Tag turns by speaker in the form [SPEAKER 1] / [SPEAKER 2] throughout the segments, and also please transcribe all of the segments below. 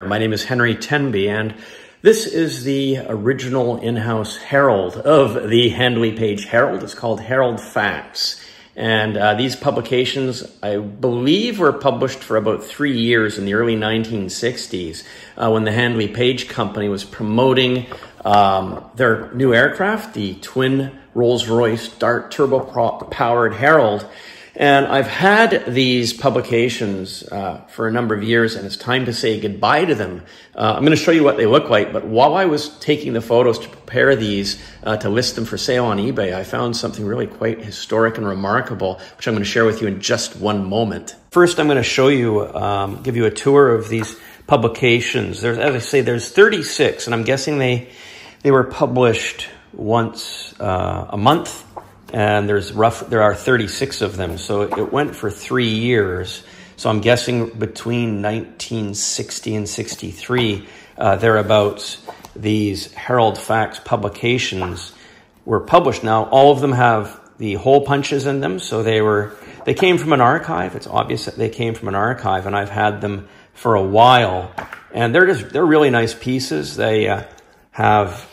[SPEAKER 1] My name is Henry Tenby, and this is the original in-house Herald of the Handley Page Herald. It's called Herald Facts. And uh, these publications, I believe, were published for about three years in the early 1960s uh, when the Handley Page Company was promoting um, their new aircraft, the twin Rolls-Royce Dart turbo-powered Herald. And I've had these publications uh, for a number of years, and it's time to say goodbye to them. Uh, I'm going to show you what they look like, but while I was taking the photos to prepare these uh, to list them for sale on eBay, I found something really quite historic and remarkable, which I'm going to share with you in just one moment. First, I'm going to show you, um, give you a tour of these publications. There's, as I say, there's 36, and I'm guessing they they were published once uh, a month and there's rough there are 36 of them. So it went for three years. So i'm guessing between 1960 and 63 uh, thereabouts these herald facts publications were published. Now all of them have the hole punches in them. So they were they came from an archive. It's obvious that they came from an archive and i've had them for a while. And they're just they're really nice pieces. They uh, have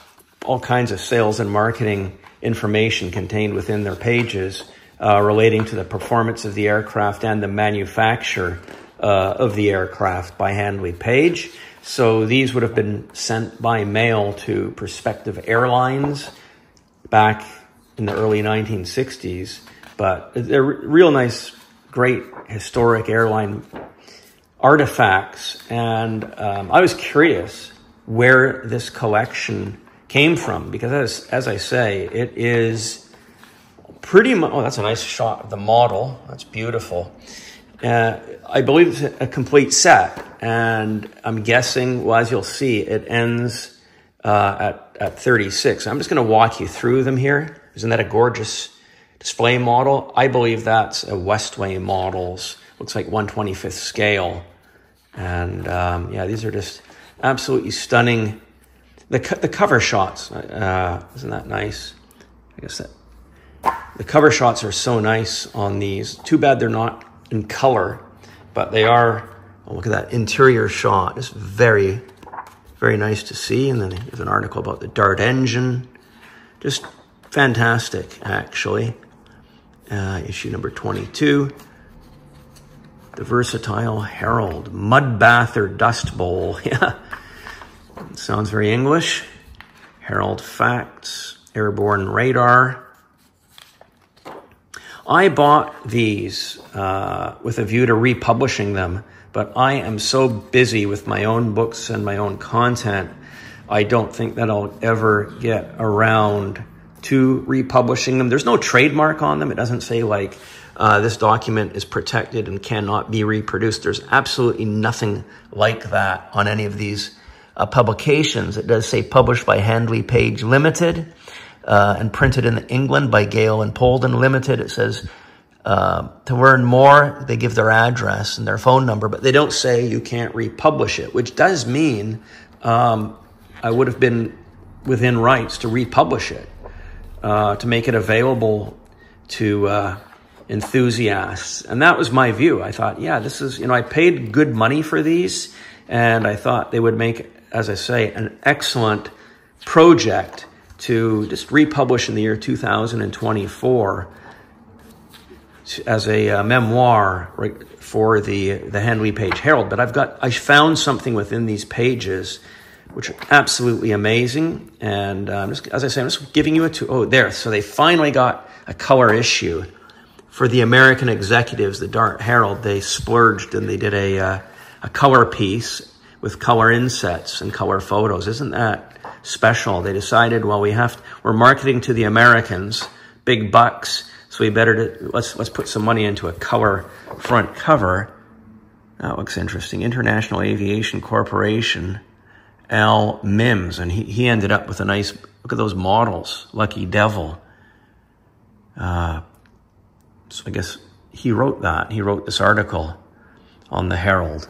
[SPEAKER 1] all kinds of sales and marketing information contained within their pages uh, relating to the performance of the aircraft and the manufacture uh, of the aircraft by Handley Page. So these would have been sent by mail to prospective airlines back in the early 1960s. But they're real nice, great historic airline artifacts. And um, I was curious where this collection came from because as, as I say, it is pretty much, oh, that's a nice shot of the model. That's beautiful. Uh, I believe it's a complete set and I'm guessing, well, as you'll see, it ends uh, at, at 36. I'm just going to walk you through them here. Isn't that a gorgeous display model? I believe that's a Westway models. Looks like 125th scale. And um, yeah, these are just absolutely stunning the, the cover shots, uh, isn't that nice? I guess that the cover shots are so nice on these. Too bad they're not in color, but they are. Oh, look at that interior shot. It's very, very nice to see. And then there's an article about the Dart engine. Just fantastic, actually. Uh, issue number 22. The Versatile Herald. Mud bath or dust bowl. Yeah. Sounds very English. Herald Facts, Airborne Radar. I bought these uh, with a view to republishing them, but I am so busy with my own books and my own content, I don't think that I'll ever get around to republishing them. There's no trademark on them. It doesn't say like, uh, this document is protected and cannot be reproduced. There's absolutely nothing like that on any of these uh, publications. It does say published by Handley Page Limited uh, and printed in England by Gale and Polden Limited. It says uh, to learn more, they give their address and their phone number, but they don't say you can't republish it, which does mean um, I would have been within rights to republish it, uh, to make it available to uh, enthusiasts. And that was my view. I thought, yeah, this is, you know, I paid good money for these and I thought they would make as I say, an excellent project to just republish in the year 2024 as a uh, memoir for the the Handley Page Herald. But I've got I found something within these pages which are absolutely amazing. And um, just, as I say, I'm just giving you a two. Oh, there. So they finally got a color issue for the American executives, the Dart Herald. They splurged and they did a uh, a color piece with color insets and color photos. Isn't that special? They decided, well, we have, to, we're marketing to the Americans, big bucks, so we better, to, let's, let's put some money into a color front cover. That looks interesting. International Aviation Corporation, Al Mims, and he, he ended up with a nice, look at those models, Lucky Devil. Uh, so I guess he wrote that. He wrote this article on the Herald.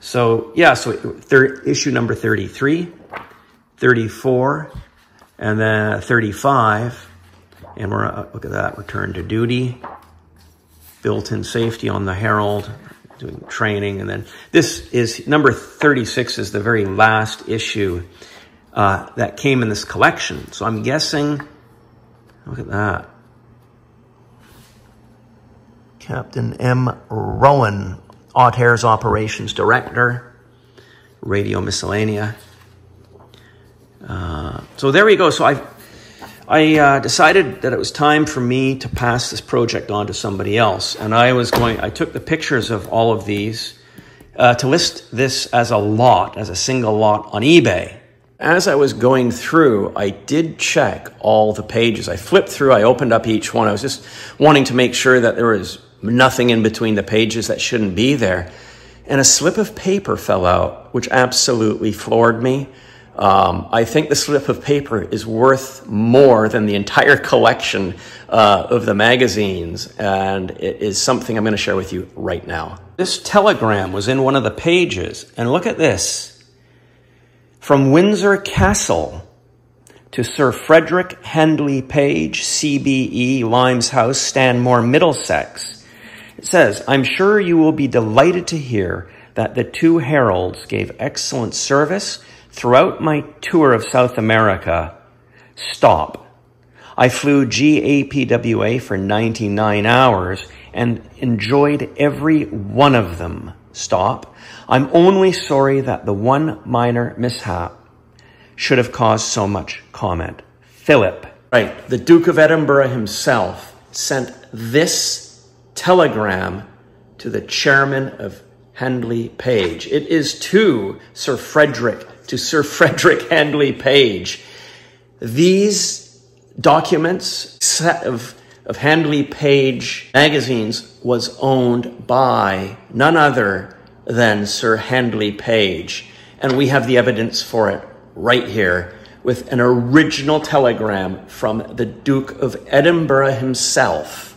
[SPEAKER 1] So yeah, so third, issue number 33, 34, and then 35. And we're, uh, look at that, return to duty, built-in safety on the Herald, doing training. And then this is number 36 is the very last issue uh, that came in this collection. So I'm guessing, look at that. Captain M. Rowan, Autair's Operations Director, Radio Miscellanea. Uh, so there we go. So I, I uh, decided that it was time for me to pass this project on to somebody else, and I was going. I took the pictures of all of these uh, to list this as a lot, as a single lot on eBay. As I was going through, I did check all the pages. I flipped through. I opened up each one. I was just wanting to make sure that there was nothing in between the pages that shouldn't be there. And a slip of paper fell out, which absolutely floored me. Um, I think the slip of paper is worth more than the entire collection uh, of the magazines, and it is something I'm going to share with you right now. This telegram was in one of the pages, and look at this. From Windsor Castle to Sir Frederick Handley Page, CBE, Limes House, Stanmore, Middlesex. It says, I'm sure you will be delighted to hear that the two heralds gave excellent service Throughout my tour of South America, stop. I flew GAPWA for 99 hours and enjoyed every one of them. Stop. I'm only sorry that the one minor mishap should have caused so much comment. Philip. Right. The Duke of Edinburgh himself sent this telegram to the chairman of Handley Page. It is to Sir Frederick to Sir Frederick Handley Page. These documents, set of, of Handley Page magazines, was owned by none other than Sir Handley Page. And we have the evidence for it right here with an original telegram from the Duke of Edinburgh himself.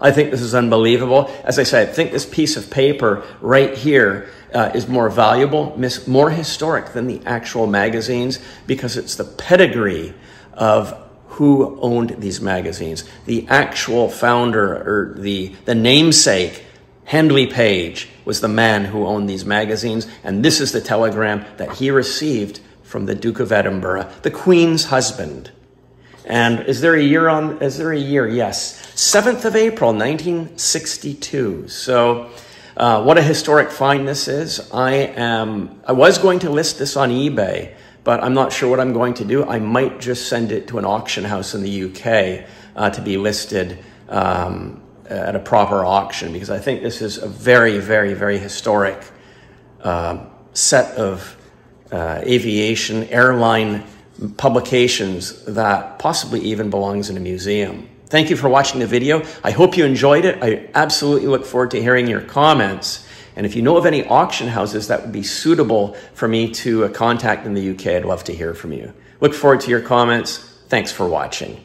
[SPEAKER 1] I think this is unbelievable. As I said, I think this piece of paper right here uh, is more valuable, more historic than the actual magazines because it's the pedigree of who owned these magazines. The actual founder or the, the namesake, Handley Page, was the man who owned these magazines. And this is the telegram that he received from the Duke of Edinburgh, the Queen's husband. And is there a year on, is there a year? Yes. 7th of April, 1962. So, uh, what a historic find this is. I am, I was going to list this on eBay, but I'm not sure what I'm going to do. I might just send it to an auction house in the UK uh, to be listed um, at a proper auction because I think this is a very, very, very historic uh, set of uh, aviation airline publications that possibly even belongs in a museum. Thank you for watching the video. I hope you enjoyed it. I absolutely look forward to hearing your comments. And if you know of any auction houses that would be suitable for me to uh, contact in the UK, I'd love to hear from you. Look forward to your comments. Thanks for watching.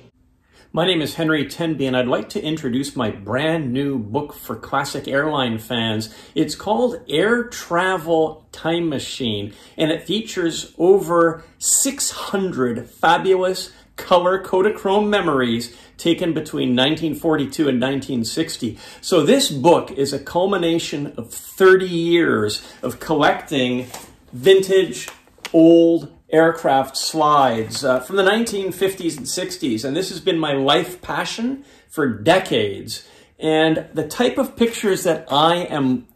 [SPEAKER 1] My name is Henry Tenby, and I'd like to introduce my brand new book for classic airline fans. It's called Air Travel Time Machine, and it features over 600 fabulous color Kodachrome memories taken between 1942 and 1960. So this book is a culmination of 30 years of collecting vintage, old aircraft slides uh, from the 1950s and 60s. And this has been my life passion for decades. And the type of pictures that I am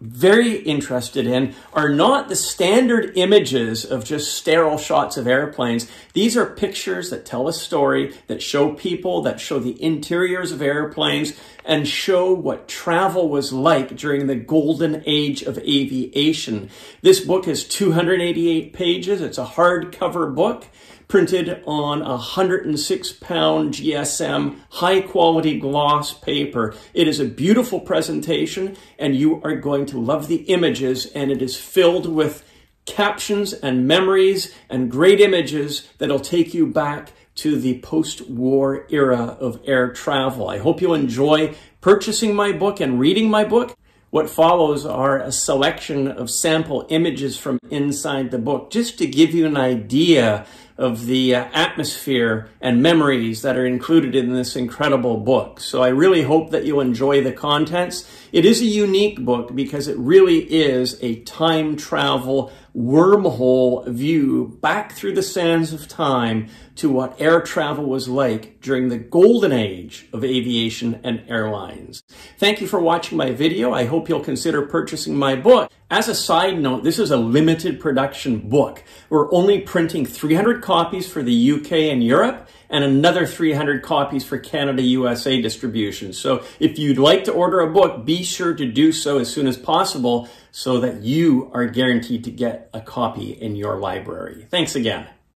[SPEAKER 1] very interested in are not the standard images of just sterile shots of airplanes. These are pictures that tell a story, that show people, that show the interiors of airplanes, and show what travel was like during the golden age of aviation. This book is 288 pages. It's a hardcover book printed on a 106 pound GSM high quality gloss paper. It is a beautiful presentation and you are going to love the images and it is filled with captions and memories and great images that'll take you back to the post-war era of air travel. I hope you enjoy purchasing my book and reading my book. What follows are a selection of sample images from inside the book, just to give you an idea of the uh, atmosphere and memories that are included in this incredible book. So I really hope that you enjoy the contents. It is a unique book because it really is a time travel wormhole view back through the sands of time to what air travel was like during the golden age of aviation and airlines. Thank you for watching my video. I hope you'll consider purchasing my book. As a side note, this is a limited production book. We're only printing 300 copies for the UK and Europe and another 300 copies for Canada USA distribution. So if you'd like to order a book, be sure to do so as soon as possible so that you are guaranteed to get a copy in your library. Thanks again.